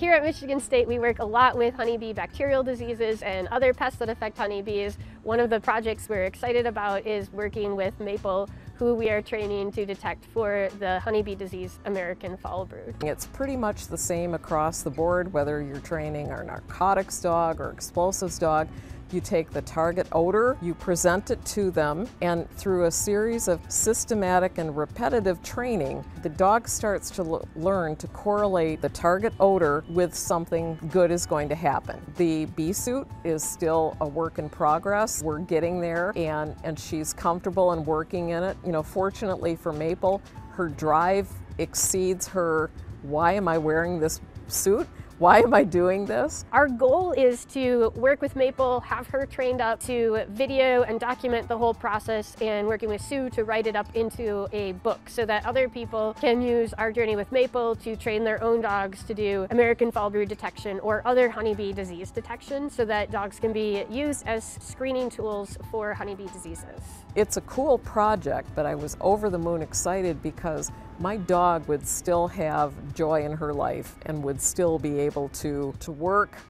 Here at Michigan State, we work a lot with honeybee bacterial diseases and other pests that affect honeybees. One of the projects we're excited about is working with Maple, who we are training to detect for the honeybee disease American foulbrood. It's pretty much the same across the board, whether you're training our narcotics dog or explosives dog. You take the target odor, you present it to them, and through a series of systematic and repetitive training, the dog starts to learn to correlate the target odor with something good is going to happen. The bee suit is still a work in progress. We're getting there, and, and she's comfortable and working in it. You know, fortunately for Maple, her drive exceeds her why am I wearing this suit? Why am I doing this? Our goal is to work with Maple, have her trained up to video and document the whole process and working with Sue to write it up into a book so that other people can use our journey with Maple to train their own dogs to do American foulbrood detection or other honeybee disease detection so that dogs can be used as screening tools for honeybee diseases. It's a cool project, but I was over the moon excited because my dog would still have joy in her life and would still be able to, to work